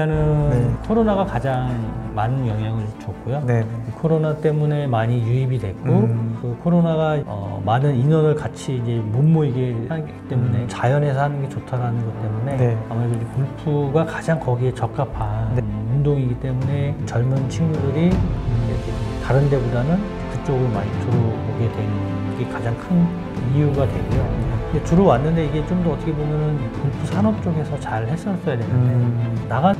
일단은 네. 코로나가 가장 많은 영향을 줬고요. 네. 코로나 때문에 많이 유입이 됐고 음. 그 코로나가 어, 많은 인원을 같이 이제 못 모이게 하기 때문에 음. 자연에서 하는 게 좋다라는 것 때문에 네. 아무래도 이제 골프가 가장 거기에 적합한 네. 음, 운동이기 때문에 젊은 친구들이 다른 데보다는 그쪽으로 많이 들어오게 된 게 가장 큰 이유가 되고요. 근데 들어왔는데 이게 좀 더 어떻게 보면은 골프 산업 쪽에서 잘 했었어야 되는데 음. 나간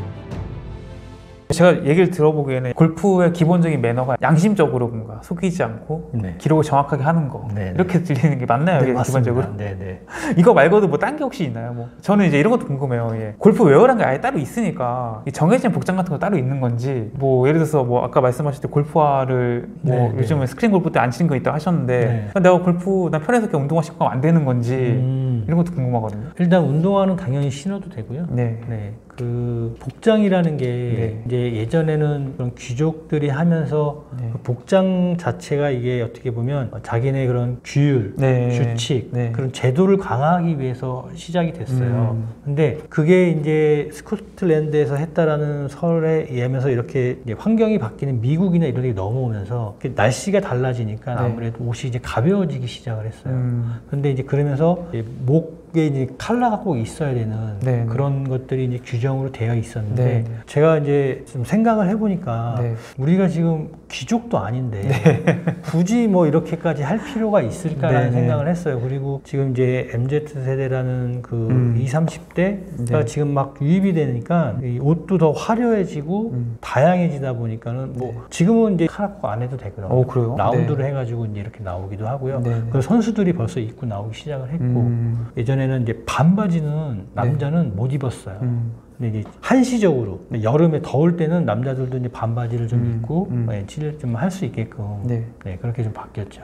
제가 얘기를 들어보기에는 골프의 기본적인 매너가 양심적으로 뭔가 속이지 않고 네. 기록을 정확하게 하는 거 네, 네. 이렇게 들리는 게 맞나요? 이게 기본적으로 네, 네. 이거 말고도 뭐 딴 게 혹시 있나요? 뭐 저는 이제 이런 것도 궁금해요. 예. 골프 웨어라는 게 아예 따로 있으니까 이 정해진 복장 같은 거 따로 있는 건지 뭐 예를 들어서 뭐 아까 말씀하실 때 골프화를 뭐 네, 네. 요즘은 스크린 골프 때 안 치는 거 있다고 하셨는데 내가 골프 난 편해서 이렇게 운동화 신고 가면 안 되는 건지 음, 이런 것도 궁금하거든요. 일단 운동화는 당연히 신어도 되고요. 네. 네, 그 복장이라는 게 네. 이제 예전에는 그런 귀족들이 하면서 네. 그 복장 자체가 이게 어떻게 보면 자기네 그런 규율, 네. 규칙 네. 그런 제도를 강화하기 위해서 시작이 됐어요. 음. 근데 그게 이제 스코틀랜드에서 했다라는 설에 의하면서 이렇게 환경이 바뀌는 미국이나 이런 데 넘어오면서 날씨가 달라지니까 네. 아무래도 옷이 이제 가벼워지기 시작을 했어요. 음. 근데 이제 그러면서 이제 목 에 이제 칼라가 꼭 있어야 되는 네, 네. 그런 것들이 이제 규정으로 되어 있었는데 네, 네. 제가 이제 좀 생각을 해보니까 네. 우리가 지금 귀족도 아닌데 굳이 뭐 이렇게까지 할 필요가 있을까라는 네, 네. 생각을 했어요. 그리고 지금 이제 MZ 세대라는 그 음. 20, 30대가 네. 지금 막 유입이 되니까 이 옷도 더 화려해지고 음. 다양해지다 보니까는 뭐 네. 지금은 이제 카라코 안 해도 되거든요. 어, 그래요? 라운드를 해가지고 이제 이렇게 나오기도 하고요. 네, 네. 그 선수들이 벌써 입고 나오기 시작을 했고 음. 예전에 는 이제 반바지는 남자는 못 입었어요. 음. 근데 이제 한시적으로 여름에 더울 때는 남자들도 이제 반바지를 좀 음, 입고 음. 예, 치를 좀 할 수 있게끔 네. 네, 그렇게 좀 바뀌었죠.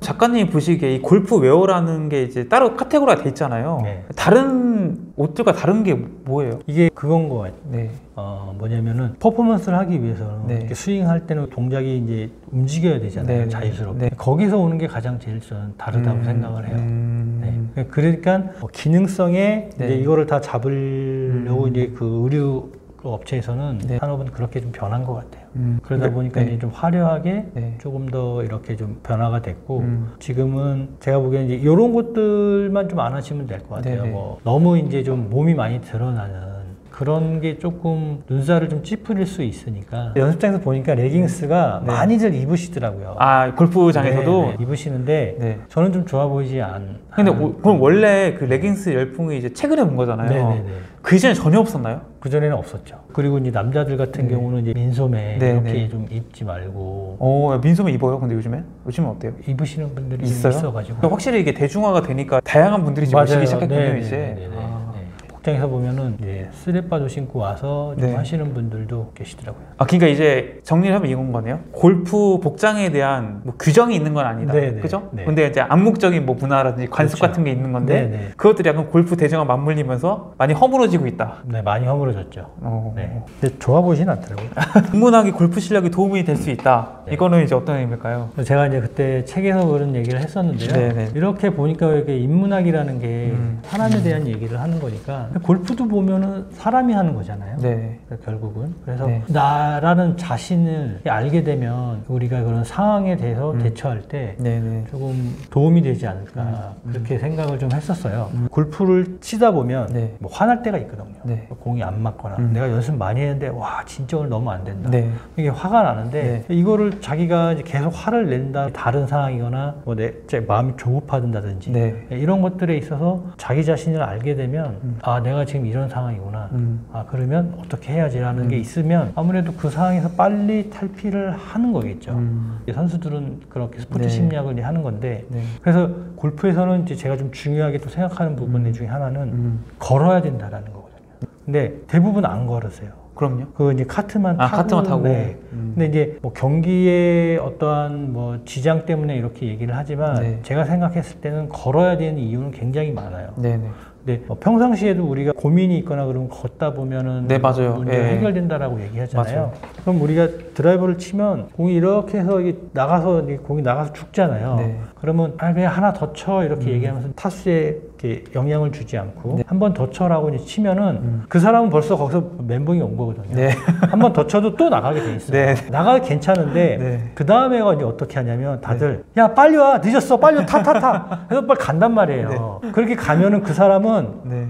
작가님 보시기에 이 골프 웨어라는 게 이제 따로 카테고리가 돼 있잖아요. 네. 다른 옷들과 다른 게 뭐예요? 이게 그건 거 같아요. 네. 어, 뭐냐면은 퍼포먼스를 하기 위해서는 네. 이렇게 스윙할 때는 동작이 이제 움직여야 되잖아요. 네, 네. 자유스럽게. 네. 거기서 오는 게 가장 제일 저는 다르다고 음, 생각을 해요. 음. 네. 그러니까 뭐 기능성에 네. 이제 이거를 다 잡으려고 음. 이제 그 의류 업체에서는 네. 산업은 그렇게 좀 변한 것 같아요. 음. 그러다 네. 보니까 네. 이제 좀 화려하게 네. 조금 더 이렇게 좀 변화가 됐고 음. 지금은 제가 보기에는 이제 이런 것들만 좀 안 하시면 될 것 같아요. 네네. 뭐 너무 이제 좀 몸이 많이 드러나는 그런 게 조금 눈살을 좀 찌푸릴 수 있으니까 연습장에서 보니까 레깅스가 네. 많이들 입으시더라고요. 아 골프장에서도. 네, 네, 입으시는데 네. 저는 좀 좋아 보이지 않. 근데 않- 오- 그럼 원래 그 레깅스 열풍이 이제 최근에 온 거잖아요. 네네네. 그 이전에 전혀 없었나요? 그 전에는 없었죠. 그리고 이제 남자들 같은 네. 경우는 이제 민소매 네, 이렇게 네. 좀 입지 말고 어 민소매 입어요. 근데 요즘에 요즘은 어때요? 입으시는 분들이 좀 있어요? 있어가지고. 그러니까 확실히 이게 대중화가 되니까 다양한 분들이 지금 오시기 시작했군요 네, 이제. 네, 네, 네, 아. 네. 복장에서 보면은 이제 쓰레빠도 신고 와서 좀 네. 하시는 분들도 계시더라고요. 아, 그러니까 이제 정리를 하면 이건 거네요. 골프 복장에 대한 뭐 규정이 있는 건 아니다. 네, 네, 그죠? 네. 근데 이제 암묵적인 뭐 문화라든지 관습 그렇죠. 같은 게 있는 건데 네, 네. 그것들이 약간 골프 대중과 맞물리면서 많이 허물어지고 있다. 네, 많이 허물어졌죠. 어. 네. 근데 좋아 보이진 않더라고요. 충분하게 골프 실력이 도움이 될 수 있다. 네. 이거는 이제 어떤 의미일까요? 제가 이제 그때 책에서 그런 얘기를 했었는데요. 네, 네. 이렇게 보니까 이렇게 인문학이라는 게 음. 사람에 대한 얘기를 하는 거니까 골프도 보면은 사람이 하는 거잖아요. 네. 그러니까 결국은 그래서 네. 나라는 자신을 알게 되면 우리가 그런 상황에 대해서 음. 대처할 때 네네. 조금 도움이 되지 않을까 음. 그렇게 생각을 좀 했었어요. 골프를 치다 보면 네. 뭐 화날 때가 있거든요. 네. 공이 안 맞거나 음. 내가 연습 많이 했는데 와 진짜 오늘 너무 안 된다. 네. 이게 화가 나는데 이거를 자기가 계속 화를 낸다 다른 상황이거나 뭐 내 마음이 조급하든다든지 네. 이런 것들에 있어서 자기 자신을 알게 되면 음. 아 내가 지금 이런 상황이구나 음. 아 그러면 어떻게 해야지라는 음. 게 있으면 아무래도 그 상황에서 빨리 탈피를 하는 거겠죠 음. 선수들은 그렇게 스포츠 네. 심리학을 하는 건데 네. 그래서 골프에서는 이제 제가 좀 중요하게 또 생각하는 부분 중에 하나는 음. 걸어야 된다라는 거거든요 근데 대부분 안 걸으세요 그럼요. 그 이제 카트만 아, 타고 카트만 타고. 네. 음. 근데 이제 뭐 경기의 어떠한 뭐 지장 때문에 이렇게 얘기를 하지만 네. 제가 생각했을 때는 걸어야 되는 이유는 굉장히 많아요. 네네. 근데 뭐 평상시에도 우리가 고민이 있거나 그러면 걷다 보면은 네, 맞아요. 문제 예. 해결된다라고 얘기하잖아요. 맞아요. 그럼 우리가 드라이버를 치면 공이 이렇게 해서 나가서 공이 나가서 죽잖아요. 네. 그러면 아 그냥 하나 더 쳐 이렇게 음. 얘기하면서 타수에 이렇게 영향을 주지 않고 네. 한번 더 쳐라고 이제 치면은 음. 그 사람은 벌써 거기서 멘붕이 온 거거든요. 네. 한번 더 쳐도 또 나가게 돼 있어요. 네. 나가 괜찮은데 네. 그 다음에가 이제 어떻게 하냐면 다들 야 빨리 와 늦었어 빨리 와, 타타 타. 그래서 빨리 간단 말이에요. 그렇게 가면은 그 사람은 네.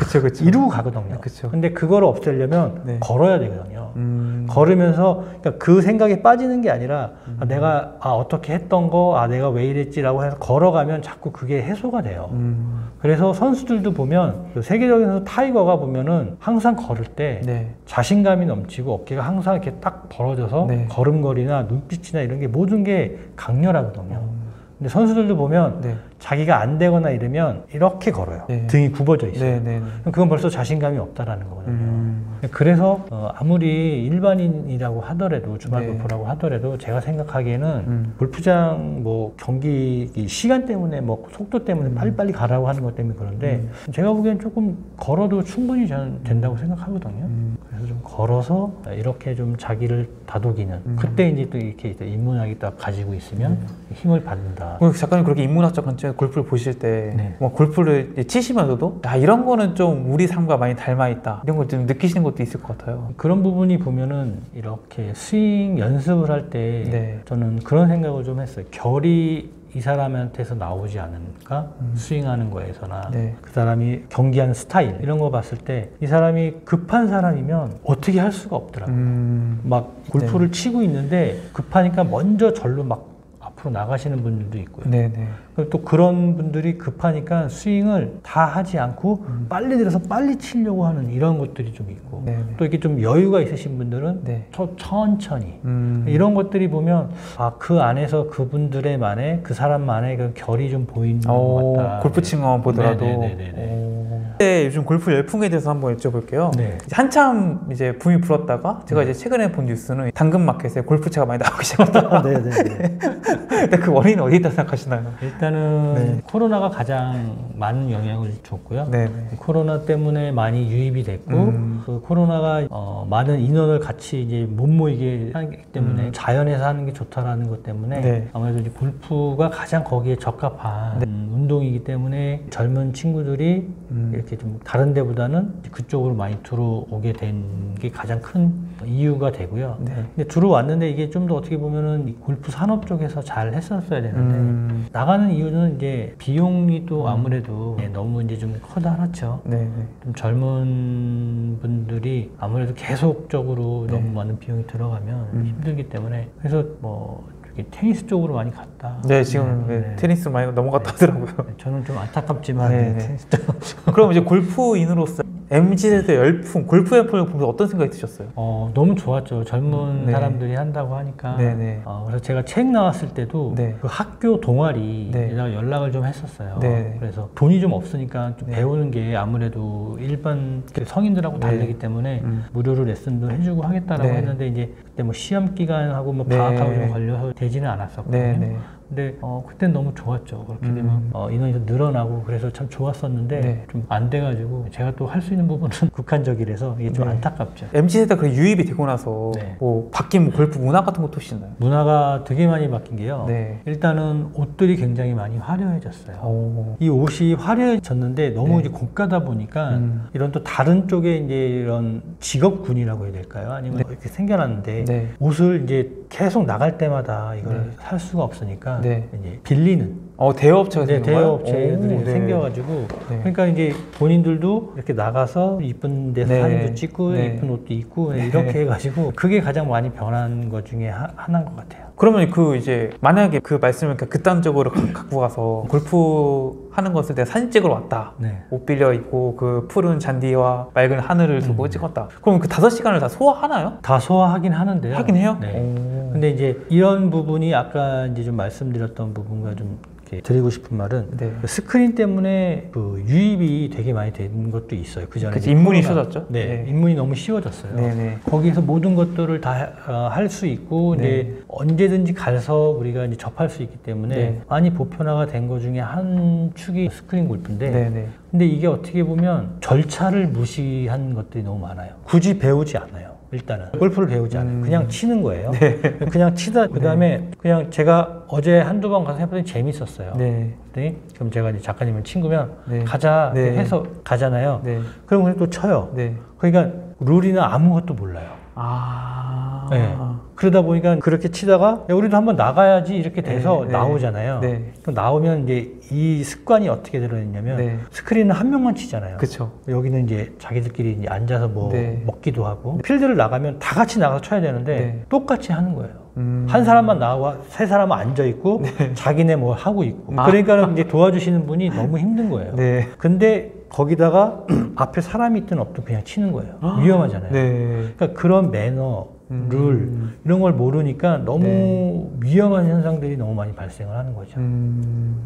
그쵸 그쵸. 이루고 가거든요. 그쵸. 근데 그거를 없애려면 네. 걸어야 되거든요. 음. 걸으면서 그러니까 그 생각에 빠지는 게 아니라 아, 내가 아, 어떻게 했던 거, 아, 내가 왜 이랬지라고 해서 걸어가면 자꾸 그게 해소가 돼요. 음. 그래서 선수들도 보면 그 세계적인 선수 타이거가 보면은 항상 걸을 때 네. 자신감이 넘치고 어깨가 항상 이렇게 딱 벌어져서 네. 걸음걸이나 눈빛이나 이런 게 모든 게 강렬하거든요. 근데 선수들도 보면 네. 자기가 안 되거나 이러면 이렇게 걸어요. 네. 등이 굽어져 있어요. 네. 네. 네. 그건 벌써 자신감이 없다라는 거거든요. 음. 그래서 어, 아무리 일반인이라고 하더라도 주말 네. 골프라고 하더라도 제가 생각하기에는 음. 골프장 뭐 경기 이 시간 때문에 뭐 속도 때문에 빨리빨리 가라고 하는 것 때문에 그런데 제가 보기엔 조금 걸어도 충분히 저는 된다고 생각하거든요. 음. 그래서 좀 걸어서 이렇게 좀 자기를 다독이는 음. 그때 이제 또 이렇게 인문학이 딱 가지고 있으면 힘을 받는다. 그 작가님 그렇게 인문학적 관점에서 골프를 보실 때, 네. 뭐 골프를 치시면서도, 야, 이런 거는 좀 우리 삶과 많이 닮아 있다. 이런 걸 좀 느끼시는 것도 있을 것 같아요. 그런 부분이 보면은 이렇게 스윙 연습을 할때 네. 저는 그런 생각을 좀 했어요. 결이 이 사람한테서 나오지 않을까? 스윙하는 거에서나 음. 네. 그 사람이 경기하는 스타일 이런 거 봤을 때 이 사람이 급한 사람이면 어떻게 할 수가 없더라고요. 음. 막 골프를 치고 있는데 급하니까 먼저 절로 막 앞으로 나가시는 분들도 있고요. 네네. 그리고 또 그런 분들이 급하니까 스윙을 다 하지 않고 빨리 들어서 빨리 치려고 하는 이런 것들이 좀 있고 네네. 또 이렇게 좀 여유가 있으신 분들은 네. 저- 천천히 음. 이런 것들이 보면 아 그 안에서 그분들의 만의 그 사람만의 그 결이 좀 보이는 어, 것 같다. 골프 칭어 보더라도. 네네네네. 어. 네, 요즘 골프 열풍에 대해서 한번 여쭤볼게요. 네. 한참 이제 붐이 불었다가 제가 이제 최근에 본 뉴스는 당근마켓에 골프채가 많이 나오기 시작했다. 네 네 네. 근데 그 원인은 어디 있다 생각하시나요? 일단은 네. 코로나가 가장 많은 영향을 줬고요. 네 네. 코로나 때문에 많이 유입이 됐고 음. 그 코로나가 어, 많은 인원을 같이 이제 못 모이게 하기 때문에 음. 자연에서 하는 게 좋다라는 것 때문에 네. 아무래도 이제 골프가 가장 거기에 적합한 음, 운동이기 때문에 젊은 친구들이 음. 이렇게 좀 다른 데보다는 그쪽으로 많이 들어오게 된 게 가장 큰 이유가 되고요. 네. 근데 들어왔는데 이게 좀 더 어떻게 보면은 이 골프 산업 쪽에서 잘 했었어야 되는데 음. 나가는 이유는 이제 비용이 또 아무래도 예, 너무 이제 좀 커다랗죠. 네네. 좀 젊은 분들이 아무래도 계속적으로 네. 너무 많은 비용이 들어가면 음. 힘들기 때문에 그래서 뭐 이렇게 테니스 쪽으로 많이 갔다. 네, 지금 네, 네, 네. 테니스 많이 넘어갔다 하더라고요. 네, 저는 좀 안타깝지만 네, 네, 네. 테니스 쪽. 그럼 이제 골프인으로서 MZ세대 열풍, 골프 열풍을 보면서 어떤 생각이 드셨어요? 어, 너무 좋았죠. 젊은 네. 사람들이 한다고 하니까. 네, 네. 어, 그래서 제가 책 나왔을 때도 네. 그 학교 동아리 네. 연락을 좀 했었어요. 네. 그래서 돈이 좀 없으니까 좀 네. 배우는 게 아무래도 일반 그 성인들하고 네. 다르기 때문에 음. 무료로 레슨도 해주고 하겠다라고 네. 했는데 이제 그때 뭐 시험 기간하고 뭐 네. 방학하고 좀 걸려서 되지는 않았었거든요. 근데 어, 그땐 너무 좋았죠. 그렇게 음. 되면 어, 인원이 좀 늘어나고 그래서 참 좋았었는데 네. 좀안 돼가지고 제가 또 할 수 있는 부분은 국한적이라서 이게 좀 네. 안타깝죠. MZ세대 그 유입이 되고 나서 네. 뭐 바뀐 뭐 골프 문화 같은 것도 혹시 있나요? 문화가 되게 많이 바뀐 게요. 네. 일단은 옷들이 굉장히 많이 화려해졌어요. 오. 이 옷이 화려해졌는데 너무 네. 이제 고가다 보니까 음. 이런 또 다른 쪽에 이제 이런 직업군이라고 해야 될까요? 아니면 네. 이렇게 생겨났는데 네. 옷을 이제 계속 나갈 때마다 이걸 네. 살 수가 없으니까 네. 이제 빌리는 어, 대여업체가 네? 대여업체들이 오, 네. 생겨가지고 네. 그러니까 이제 본인들도 이렇게 나가서 이쁜 데서 네. 사진도 찍고 네. 이쁜 옷도 입고 이렇게 해가지고 그게 가장 많이 변한 것 중에 하, 하나인 것 같아요. 그러면 그 이제 만약에 그 말씀을 극단적으로 가- 갖고 가서 골프 하는 것을 내가 사진 찍으러 왔다. 네. 옷 빌려 입고 그 푸른 잔디와 맑은 하늘을 두고 음. 찍었다. 그럼 그 다섯 시간을 다 소화하나요? 다 소화하긴 하는데요. 하긴 해요. 네. 오. 근데 이제 이런 부분이 아까 이제 좀 말씀드렸던 부분과 좀 드리고 싶은 말은 네. 그 스크린 때문에 그 유입이 되게 많이 된 것도 있어요. 그 전에 입문이 쉬워졌죠? 네, 네. 입문이 너무 쉬워졌어요. 네네. 거기에서 모든 것들을 다 할 수 있고 네. 이제 언제든지 가서 우리가 이제 접할 수 있기 때문에 네. 많이 보편화가 된 것 중에 한 축이 스크린 골프인데 네네. 근데 이게 어떻게 보면 절차를 무시한 것들이 너무 많아요. 굳이 배우지 않아요. 일단은 골프를 배우지 않아요. 음. 그냥 치는 거예요. 그냥 치다 그다음에 그냥 제가 어제 한두 번 가서 해보더니 재밌었어요. 네. 그랬더니 그럼 제가 이제 작가님을 친구면 네. 가자 네. 해서 가잖아요. 네. 그럼 그냥 또 쳐요. 네. 그러니까 룰이나 아무것도 몰라요. 아. 네. 그러다 보니까 그렇게 치다가 야, 우리도 한번 나가야지 이렇게 돼서 네, 네. 나오잖아요. 네. 그럼 나오면 이제 이 습관이 어떻게 들어있냐면 네. 스크린은 한 명만 치잖아요. 그쵸. 여기는 이제 자기들끼리 이제 앉아서 뭐 네. 먹기도 하고 필드를 나가면 다 같이 나가서 쳐야 되는데 네. 똑같이 하는 거예요. 음. 한 사람만 나와 세 사람은 앉아 있고 자기네 뭐 하고 있고 아. 그러니까 이제 도와주시는 분이 너무 힘든 거예요. 네. 근데 거기다가 앞에 사람이 있든 없든 그냥 치는 거예요. 위험하잖아요. 네. 그러니까 그런 매너, 음. 룰 이런 걸 모르니까 너무 위험한 현상들이 너무 많이 발생을 하는 거죠. 음.